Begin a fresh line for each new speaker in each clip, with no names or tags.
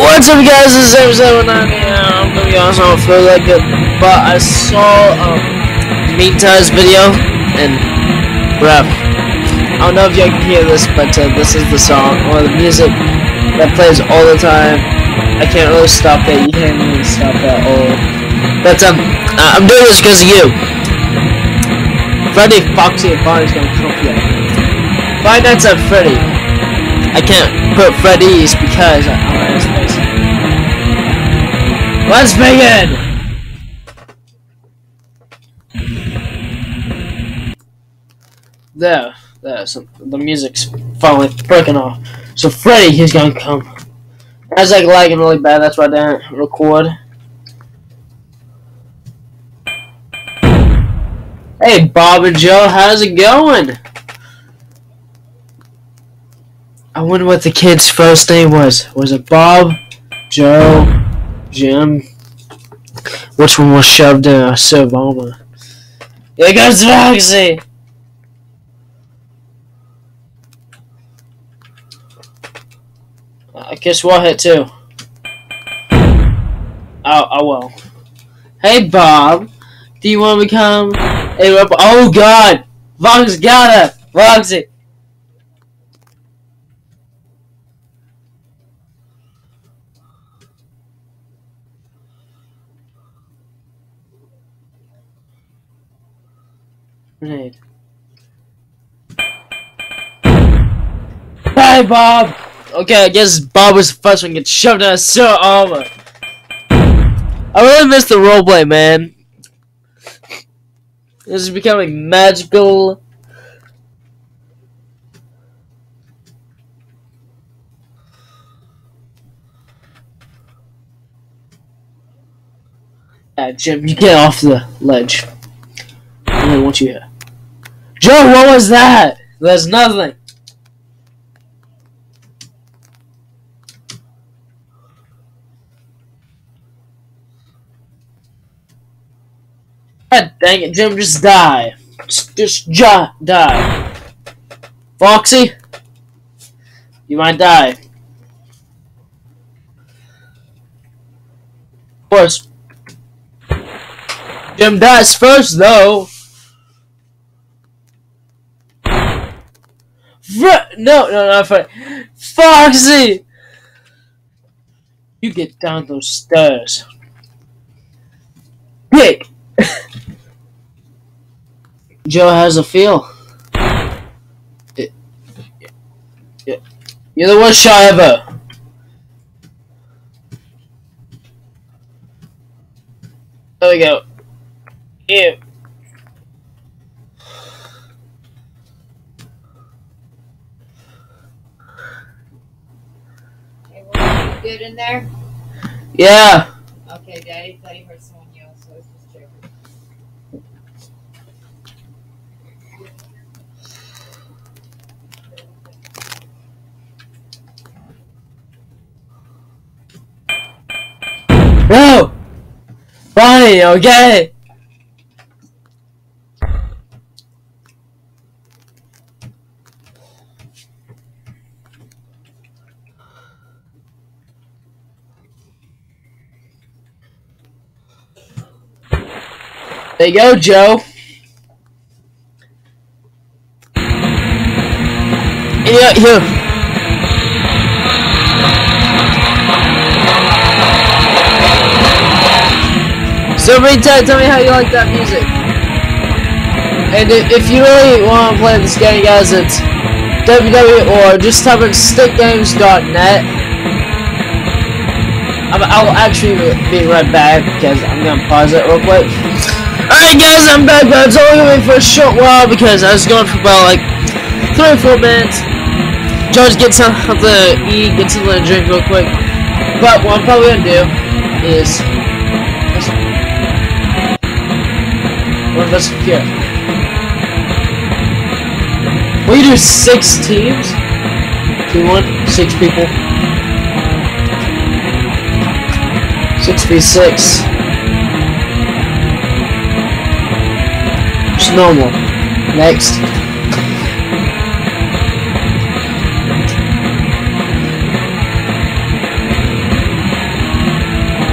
What's up, guys? This is episode 9 I'm gonna be honest, I don't feel like it, but I saw um, Meantime video, and bruh, I don't know if y'all can hear this, but uh, this is the song, or the music that plays all the time. I can't really stop that. You can't really stop that all. But um, I'm doing this because of you. Freddy, Foxy, and Bonnie's gonna come you. Five Nights at Freddy. I can't put Freddy's because. Let's begin! There, there, so the music's finally breaking off. So Freddy, he's gonna come. I was like lagging really bad, that's why I didn't record. Hey Bob and Joe, how's it going? I wonder what the kid's first name was. Was it Bob, Joe, Jim? Which one was shoved in a Obama? Here goes Foxy! I guess we'll hit too. Oh, oh well. Hey Bob, do you want to become a rep- Oh God, Fox got it, Foxy. Grenade. Bye, Bob. Okay, I guess Bob was the first one to get shoved out of Sir Armor. I really miss the roleplay, man. This is becoming magical. Jim, you get off the ledge. I really want you here. Joe, what was that? There's nothing. God dang it, Jim, just die. Just, just ja die. Foxy? You might die. Of course. Jim dies first, though. No, no, not. Foxy! You get down those stairs. Quick! Joe, how's it feel? It, you're the worst shot ever. There we go. Ew.
Good in there?
Yeah.
Okay, Daddy thought he heard someone yell, so I was just checking.
No! Bonnie, okay? There you go, Joe. Yeah. So, Rita, tell me how you like that music. And if you really want to play this game, guys, it's www or just type in stickgames.net. I'll actually be right back because I'm gonna pause it real quick. Alright, guys, I'm back, but it's only gonna be for a short while because I was going for about like three or four minutes. George gets something to eat, gets something to drink real quick. But what I'm probably gonna do is one of us here. We do six teams. Two one, six people. Six v six. Normal. Next.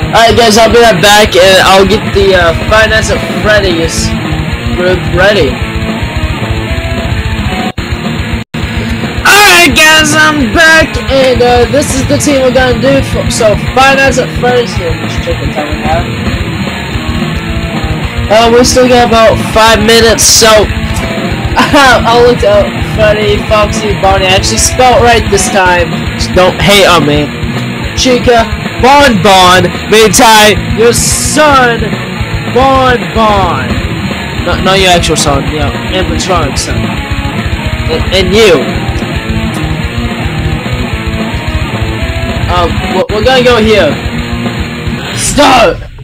Alright guys, I'll be right back and I'll get the uh, Nights at Freddy's group ready. Alright guys, I'm back and uh, this is the team we're gonna do. For, so Five Nights at Freddy's, here, just check the time we have. Uh, we still got about five minutes, so I'll look up Freddy, Foxy, Bonnie. I actually spelled right this time. Just don't hate on me. Chica, Bon Bon, Mintai, your son, Bon Bon. Not, not your actual son, you know, animatronic son. And, and you. Um, we're, we're gonna go here. Start!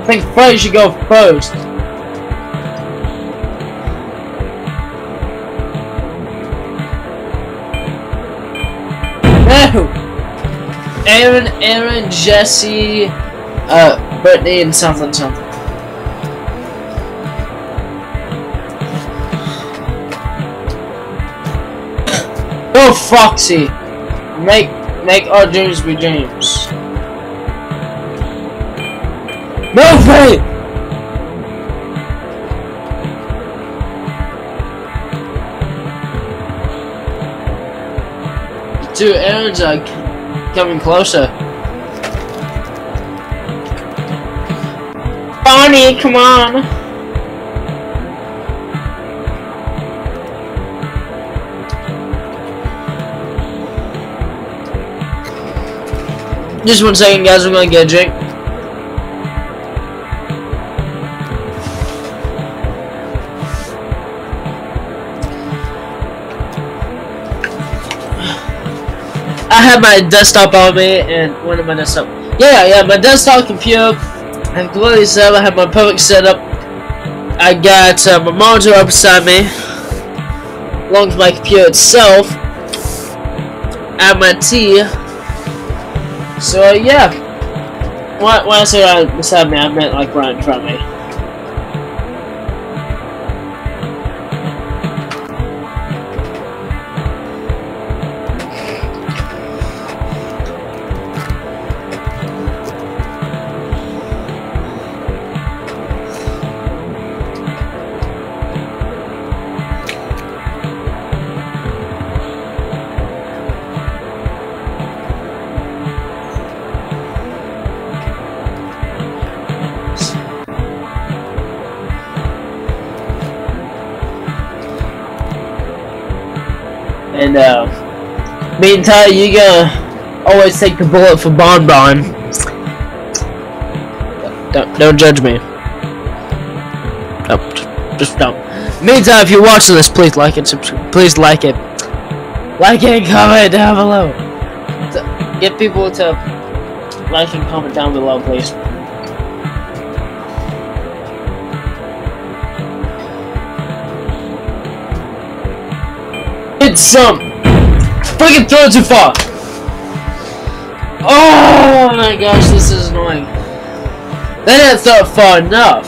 I think Freddy should go first. No! Aaron, Aaron, Jesse, uh, Brittany, and something, something. Oh, Foxy! Make, make our dreams be dreams. Way! Dude, Aaron's uh, c- coming closer. Bonnie, come on! Just one second, guys. I'm gonna get a drink. Have my desktop on me, and one of my desktop. Yeah, yeah, my desktop computer. Have completely set up. I have my perfect setup. I got uh, my monitor up beside me, along with my computer itself. and my tea. So uh, yeah, when, when I say beside me, I meant like right in front of me. And uh, me and Ty, you gonna always take the bullet for Bon Bon. Don't, don't judge me. Don't, just don't. Meantime, if you're watching this, please like it. subscribe. Please like it. Like and comment down below. Get people to like and comment down below, please. Some freaking throw too far. Oh my gosh, this is annoying. They didn't throw it far enough.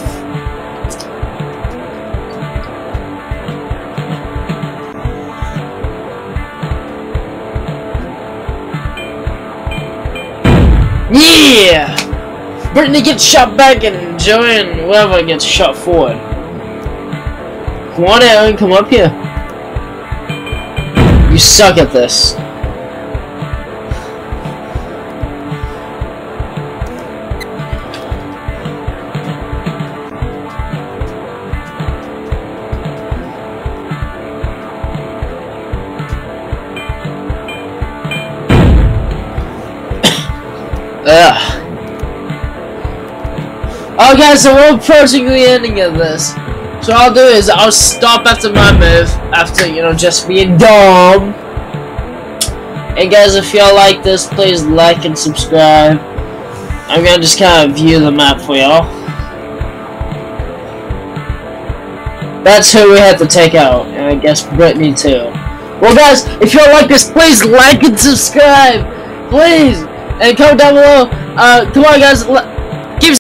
Yeah! Brittany gets shot back and Joanne, whatever, gets shot forward. Come on, Aaron, come up here. You suck at this. Ugh. Okay, so we're approaching the ending of this. So I'll do is I'll stop after my move, after, you know, just being dumb. And guys, if y'all like this, please like and subscribe. I'm gonna just kind of view the map for y'all. That's who we have to take out, and I guess Brittany too. Well guys, if y'all like this, please like and subscribe! Please! And comment down below. Uh, come on guys,